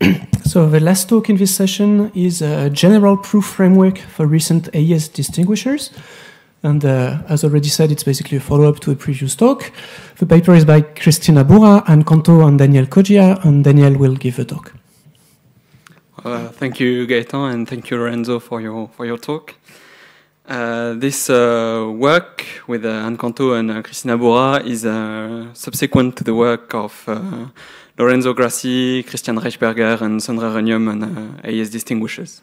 so the last talk in this session is a general proof framework for recent AES distinguishers. And uh, as already said, it's basically a follow-up to a previous talk. The paper is by Christina Boura, Anne Canteaut, and Daniel Coggia, and Daniel will give the talk. Uh, thank you, Gaetan, and thank you, Lorenzo, for your for your talk. Uh, this uh, work with uh, Anne Canteaut and uh, Christina Boura is subsequent to the work of Lorenzo Grassi, Christian Rechberger, and Sondre Rønjom on AES distinguishers.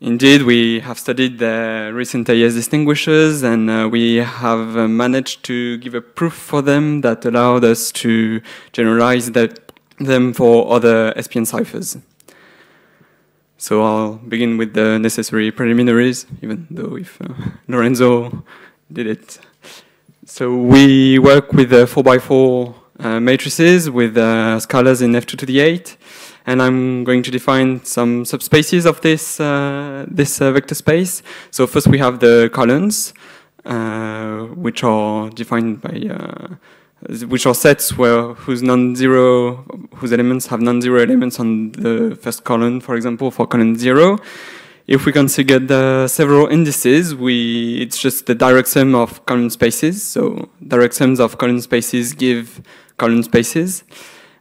Indeed, we have studied the recent AES distinguishers and uh, we have uh, managed to give a proof for them that allowed us to generalize them for other SPN ciphers. So I'll begin with the necessary preliminaries, even though if uh, Lorenzo did it. So we work with a 4x4 uh, matrices with uh, scalars in f2 to the 8 and I'm going to define some subspaces of this uh, this uh, vector space. So first we have the columns, uh, which are defined by uh, which are sets where whose non-zero whose elements have non-zero elements on the first column, for example, for column zero. If we consider the several indices, we it's just the direct sum of column spaces. So direct sums of column spaces give column spaces.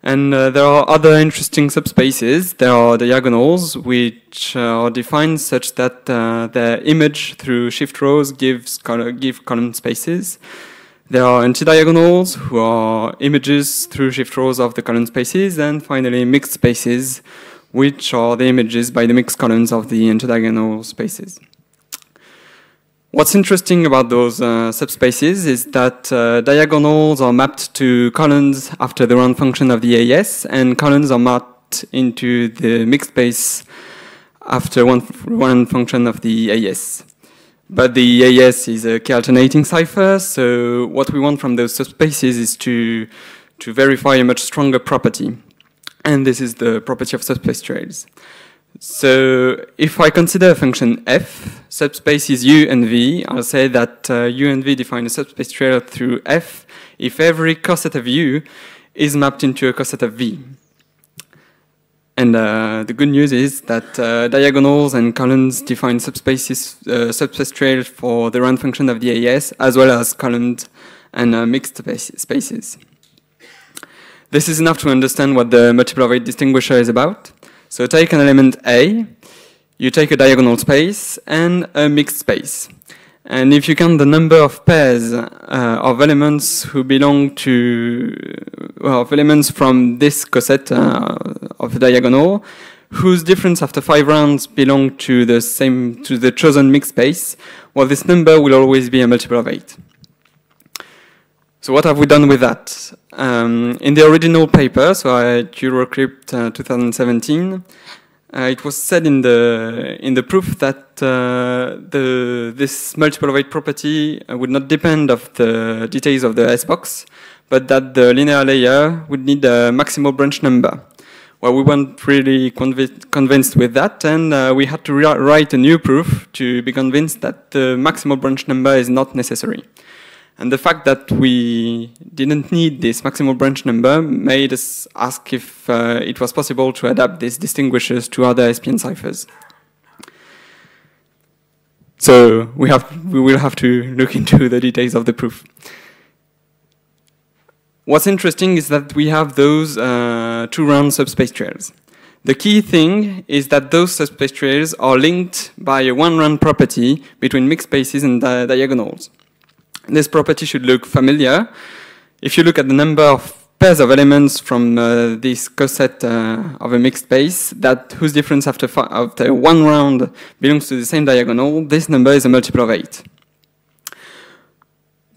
And uh, there are other interesting subspaces. There are diagonals, which uh, are defined such that uh, image through shift rows gives give column spaces. There are anti-diagonals, who are images through shift rows of the column spaces. And finally, mixed spaces, which are the images by the mixed columns of the anti-diagonal spaces. What's interesting about those uh, subspaces is that uh, diagonals are mapped to columns after the round function of the AES, and columns are mapped into the mixed space after one round function of the AES. But the AES is a k-alternating cipher, so what we want from those subspaces is to, to verify a much stronger property. And this is the property of subspace trails. So if I consider a function f, subspace is u and v, I'll say that uh, u and v define a subspace trail through f if every coset of u is mapped into a coset of v. And uh, the good news is that uh, diagonals and columns define subspaces, uh, subspace trails for the round function of the AES, as well as columns and uh, mixed spaces. This is enough to understand what the multiple of 8 distinguisher is about. So take an element A, you take a diagonal space and a mixed space. And if you count the number of pairs uh, of elements who belong to, well, of elements from this coset uh, of the diagonal, whose difference after five rounds belong to the same, to the chosen mixed space, well, this number will always be a multiple of eight. So what have we done with that? Um, in the original paper, so at Eurocrypt uh, 2017, uh, it was said in the in the proof that uh, the this multiple of eight property uh, would not depend of the details of the S box, but that the linear layer would need a maximal branch number. Well, we weren't really conv convinced with that, and uh, we had to write a new proof to be convinced that the maximal branch number is not necessary. And the fact that we didn't need this maximal branch number made us ask if uh, it was possible to adapt these distinguishers to other SPN ciphers. So we, have, we will have to look into the details of the proof. What's interesting is that we have those uh, two round subspace trails. The key thing is that those subspace trails are linked by a one round property between mixed spaces and di diagonals. This property should look familiar. If you look at the number of pairs of elements from uh, this coset uh, of a mixed space that whose difference after, after one round belongs to the same diagonal, this number is a multiple of 8.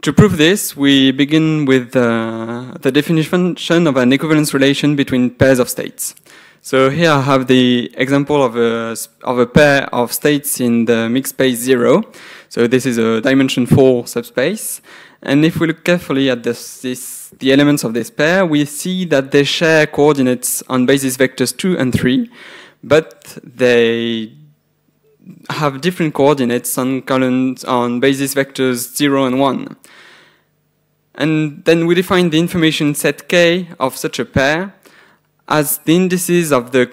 To prove this, we begin with uh, the definition of an equivalence relation between pairs of states. So here I have the example of a, of a pair of states in the mixed space 0. So this is a dimension 4 subspace. And if we look carefully at this, this, the elements of this pair, we see that they share coordinates on basis vectors 2 and 3, but they have different coordinates on columns on basis vectors 0 and 1. And then we define the information set k of such a pair as the indices of the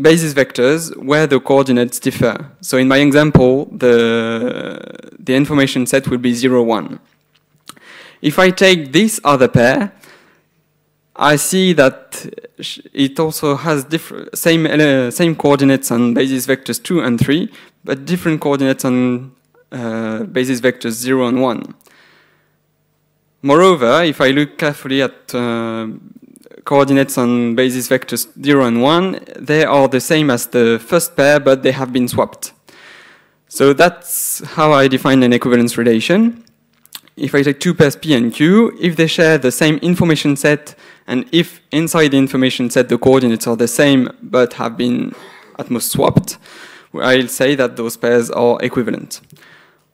basis vectors where the coordinates differ. So in my example, the, the information set will be 0, 1. If I take this other pair, I see that it also has different same uh, same coordinates on basis vectors 2 and 3, but different coordinates on uh, basis vectors 0 and 1. Moreover, if I look carefully at uh, coordinates on basis vectors 0 and 1, they are the same as the first pair, but they have been swapped. So that's how I define an equivalence relation. If I take two pairs P and Q, if they share the same information set, and if inside the information set the coordinates are the same but have been at most swapped, I'll say that those pairs are equivalent.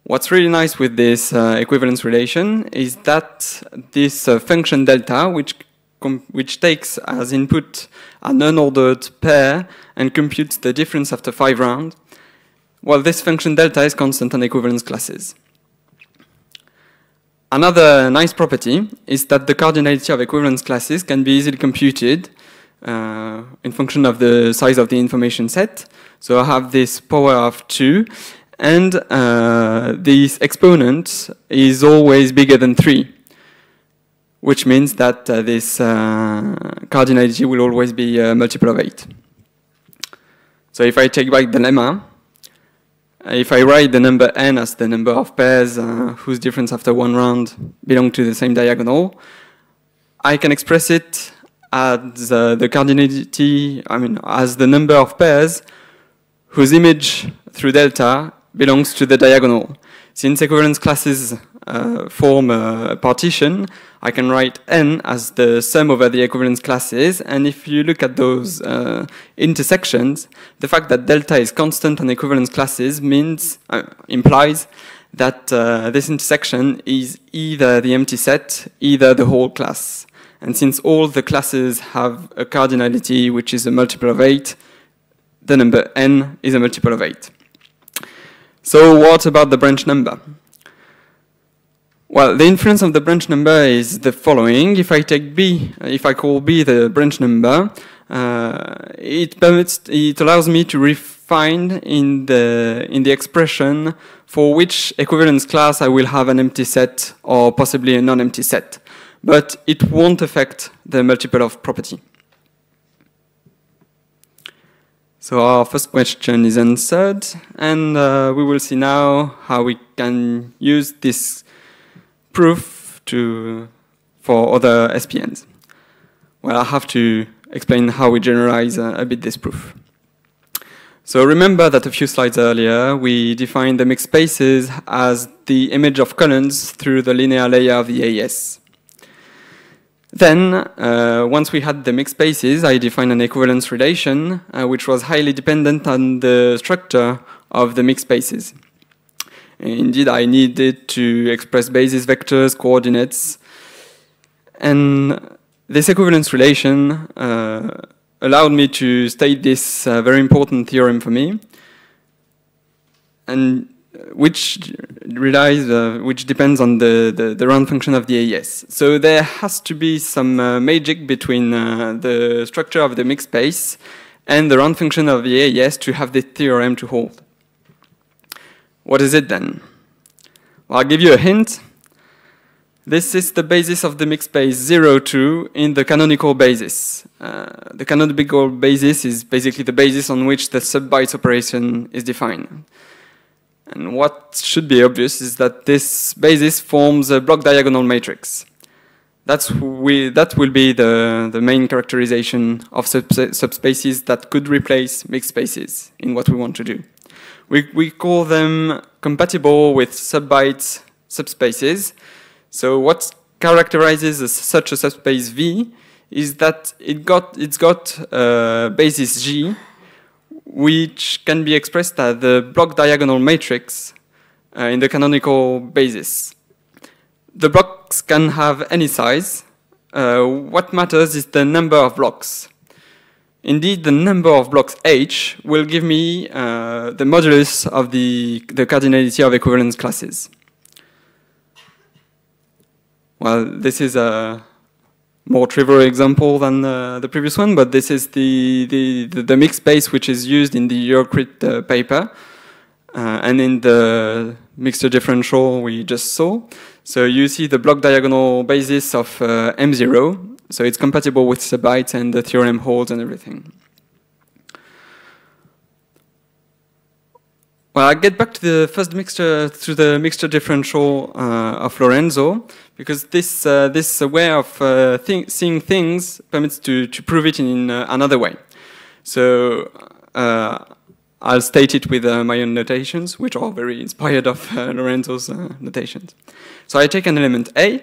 What's really nice with this uh, equivalence relation is that this uh, function delta, which which takes as input an unordered pair and computes the difference after five rounds, while this function delta is constant on equivalence classes. Another nice property is that the cardinality of equivalence classes can be easily computed uh, in function of the size of the information set. So I have this power of 2, and uh, this exponent is always bigger than 3, which means that uh, this uh, cardinality will always be a multiple of 8. So if I take back the lemma, if I write the number n as the number of pairs uh, whose difference after one round belong to the same diagonal, I can express it as uh, the cardinality, I mean, as the number of pairs whose image through delta belongs to the diagonal. Since equivalence classes uh, form a partition, I can write n as the sum over the equivalence classes, and if you look at those uh, intersections, the fact that delta is constant on equivalence classes means uh, implies that uh, this intersection is either the empty set, either the whole class. And since all the classes have a cardinality which is a multiple of 8, the number n is a multiple of 8. So what about the branch number? Well, the inference of the branch number is the following. If I take B, if I call B the branch number, uh, it permits, it allows me to refine in the, in the expression for which equivalence class I will have an empty set or possibly a non-empty set. But it won't affect the multiple of property. So our first question is answered, and uh, we will see now how we can use this proof to, for other SPNs. Well, I have to explain how we generalize uh, a bit this proof. So remember that a few slides earlier, we defined the mixed spaces as the image of columns through the linear layer of the AES. Then, uh, once we had the mixed spaces, I defined an equivalence relation, uh, which was highly dependent on the structure of the mixed spaces. Indeed, I needed to express basis vectors, coordinates, and this equivalence relation uh, allowed me to state this uh, very important theorem for me, and which relies, uh, which depends on the, the, the, round function of the AES. So there has to be some uh, magic between uh, the structure of the mixed space and the round function of the AES to have this theorem to hold. What is it then? Well, I'll give you a hint. This is the basis of the mixed space 0, 2 in the canonical basis. Uh, the canonical basis is basically the basis on which the sub-bytes operation is defined. And what should be obvious is that this basis forms a block diagonal matrix. That's we, that will be the, the main characterization of subspaces that could replace mixed spaces in what we want to do. We, we call them compatible with sub-bytes subspaces. So what characterizes a, such a subspace V is that it got, it's got a basis G, which can be expressed as the block diagonal matrix uh, in the canonical basis. The blocks can have any size. Uh, what matters is the number of blocks. Indeed, the number of blocks h will give me uh, the modulus of the, the cardinality of equivalence classes. Well, this is a, more trivial example than uh, the previous one, but this is the, the, the, mixed space which is used in the Eurocrypt uh, paper uh, and in the mixture differential we just saw. So you see the block diagonal basis of uh, M0, so it's compatible with sub-bytes and the theorem holds and everything. Well, I get back to the first mixture, to the mixture differential uh, of Lorenzo, because this uh, this way of uh, th seeing things permits to to prove it in uh, another way. So uh, I'll state it with uh, my own notations, which are very inspired of Lorenzo's notations. So I take an element A,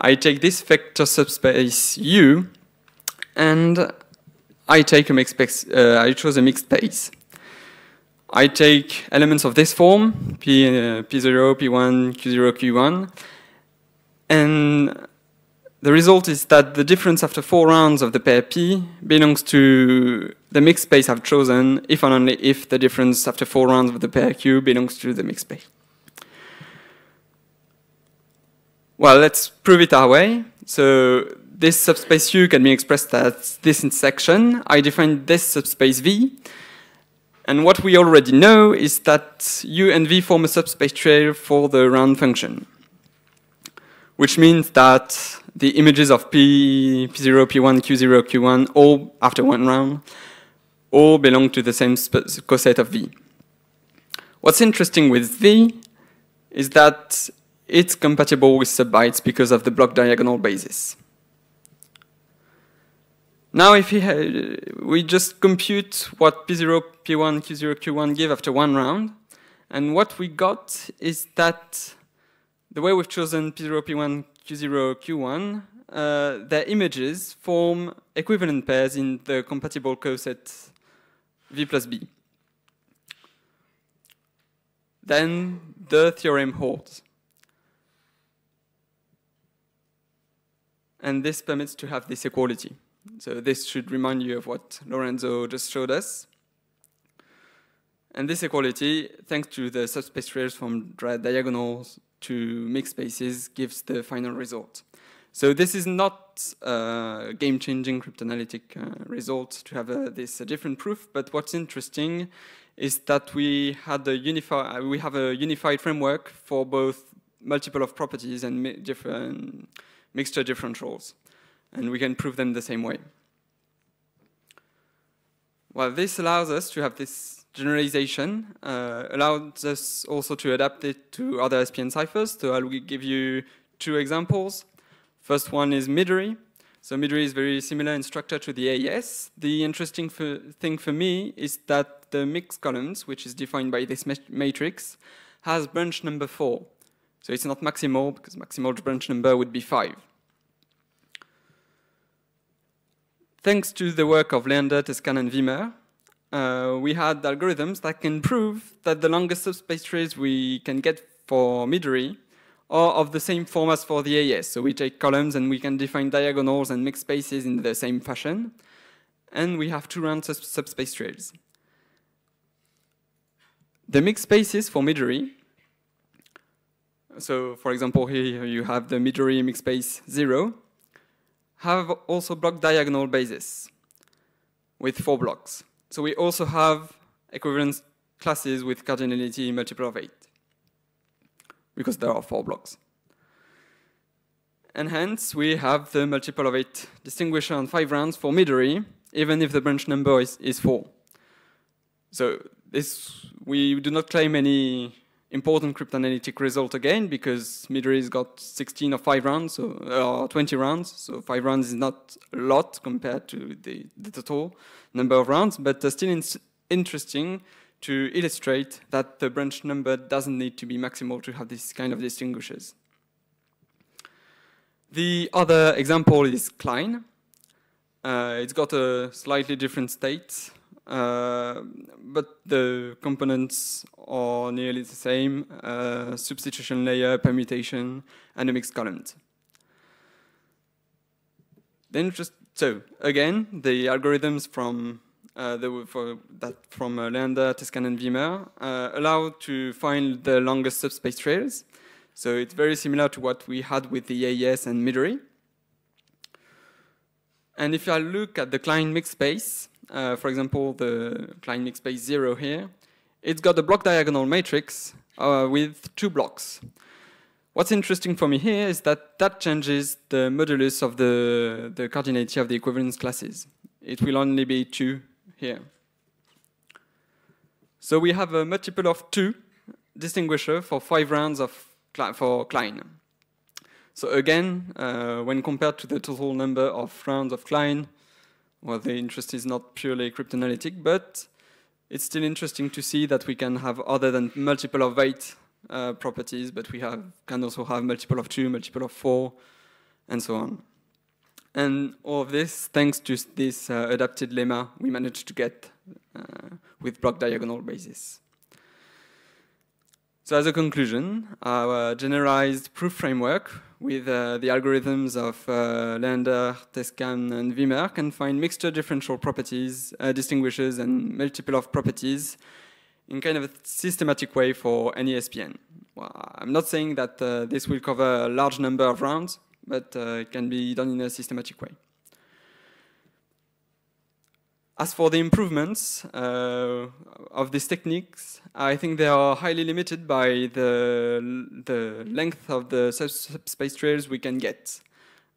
I take this vector subspace U, and I take a mixed space. I choose a mixed space. I take elements of this form, P, uh, P0, P1, Q0, Q1, and the result is that the difference after four rounds of the pair P belongs to the mixed space I've chosen if and only if the difference after four rounds of the pair Q belongs to the mixed space. Well, let's prove it our way. So this subspace U can be expressed as this intersection. I define this subspace V and what we already know is that U and V form a subspace trail for the round function, which means that the images of P, P0, P1, Q0, Q1, all after one round, all belong to the same coset of V. What's interesting with V is that it's compatible with sub-bytes because of the block diagonal basis. Now if we, we just compute what P0, P1, Q0, Q1 give after one round, and what we got is that the way we've chosen P0, P1, Q0, Q1, uh, their images form equivalent pairs in the compatible coset V plus B. Then the theorem holds. And this permits to have this equality. So this should remind you of what Lorenzo just showed us. And this equality, thanks to the subspace trails from diagonals to mixed spaces, gives the final result. So this is not a game-changing cryptanalytic uh, result to have uh, this different proof, but what's interesting is that we had a unified, we have a unified framework for both multiple of properties and different mixture differentials and we can prove them the same way. Well, this allows us to have this generalization, uh, allows us also to adapt it to other SPN ciphers. So I'll give you two examples. First one is Midori. So Midori is very similar in structure to the AES. The interesting for, thing for me is that the mixed columns, which is defined by this matrix, has branch number four. So it's not maximal, because maximal branch number would be five. Thanks to the work of Leander, Tezcan, and Wiemer, uh, we had algorithms that can prove that the longest subspace trails we can get for Midori are of the same form as for the AES. So we take columns and we can define diagonals and mixed spaces in the same fashion. And we have two round subspace trails. The mixed spaces for Midori, so for example here you have the Midori mixed space 0, have also block diagonal basis with four blocks. So we also have equivalence classes with cardinality multiple of eight because there are four blocks. And hence we have the multiple of eight distinguisher on five rounds for Midori, even if the branch number is, is four. So this we do not claim any important cryptanalytic result again because Midori's got 16 or 5 rounds, so, or 20 rounds, so 5 rounds is not a lot compared to the, the total number of rounds, but uh, still interesting to illustrate that the branch number doesn't need to be maximal to have this kind of distinguishers. The other example is Klein. Uh, it's got a slightly different state uh, but the components are nearly the same, uh, substitution layer, permutation, and a mixed columns. Then just, so again, the algorithms from uh, the, for that from uh, Leander, Tezcan, and Wiemer uh, allow to find the longest subspace trails. So it's very similar to what we had with the AES and Midori. And if I look at the Klein mixed space, uh, for example, the Klein mixed space 0 here, it's got a block diagonal matrix uh, with two blocks. What's interesting for me here is that that changes the modulus of the, the cardinality of the equivalence classes. It will only be 2 here. So we have a multiple of 2 distinguisher for 5 rounds of for Klein. So again, uh, when compared to the total number of rounds of Klein, well, the interest is not purely cryptanalytic, but it's still interesting to see that we can have other than multiple of eight uh, properties, but we have can also have multiple of two, multiple of four, and so on. And all of this, thanks to this uh, adapted lemma, we managed to get uh, with block diagonal basis. So as a conclusion, our generalized proof framework with uh, the algorithms of uh, Leander, Tezcan, and Wiemer can find mixture differential properties, uh, and multiple of properties in kind of a systematic way for any SPN. Well, I'm not saying that uh, this will cover a large number of rounds, but uh, it can be done in a systematic way. As for the improvements uh, of these techniques, I think they are highly limited by the, the length of the subspace trails we can get.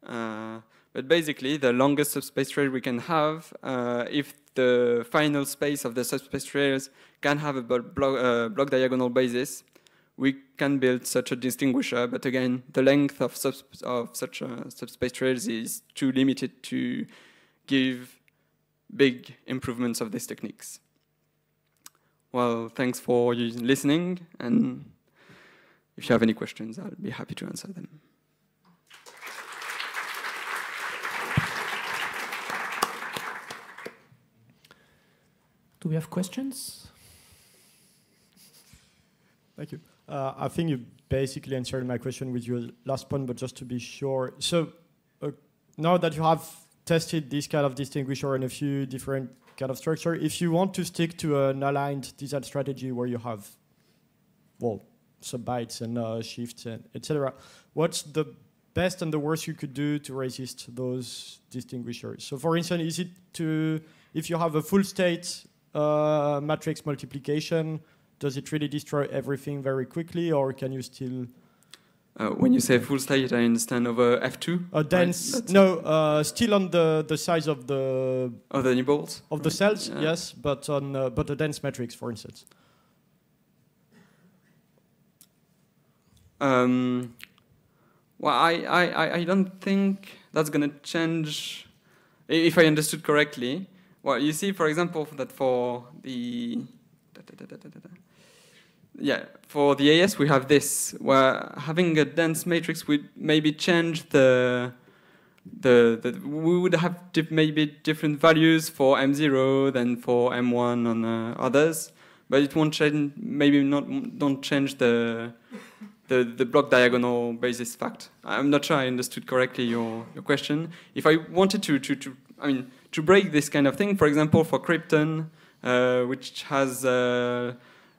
Uh, but basically, the longest subspace trail we can have, uh, if the final space of the subspace trails can have a block, uh, block diagonal basis, we can build such a distinguisher. But again, the length of, of such a subspace trails is too limited to give big improvements of these techniques. Well, thanks for listening, and if you have any questions, I'll be happy to answer them. Do we have questions? Thank you. Uh, I think you basically answered my question with your last point, but just to be sure. So uh, now that you have tested this kind of distinguisher in a few different kind of structure. If you want to stick to an aligned design strategy where you have, well, subbytes and uh, shifts and etc., what's the best and the worst you could do to resist those distinguishers? So, for instance, is it to if you have a full state uh, matrix multiplication, does it really destroy everything very quickly, or can you still uh, when you say full state, I understand over F2. Uh, dense, right? no, uh, still on the, the size of the of the nibbles of the cells, yeah. yes, but on uh, but a dense matrix, for instance. Um, well, I, I, I don't think that's going to change. If I understood correctly, well, you see, for example, that for the da, da, da, yeah, for the AS we have this, where having a dense matrix would maybe change the, the, the we would have maybe different values for M0 than for M1 and uh, others, but it won't change, maybe not, don't change the, the, the block diagonal basis fact. I'm not sure I understood correctly your, your question. If I wanted to, to, to, I mean, to break this kind of thing, for example, for Krypton, uh, which has uh,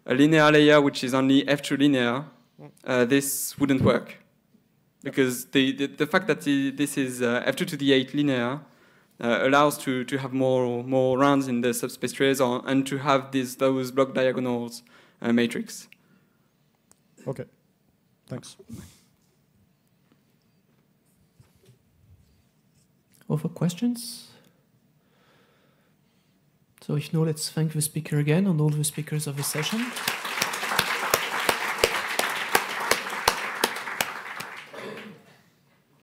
a linear layer which is only F2 linear, uh, this wouldn't work. Because the, the, the fact that the, this is uh, F2 to the 8 linear uh, allows to, to have more, more rounds in the subspace trails and to have these, those block diagonals uh, matrix. Okay, thanks. Other questions? So if no, let's thank the speaker again and all the speakers of the session.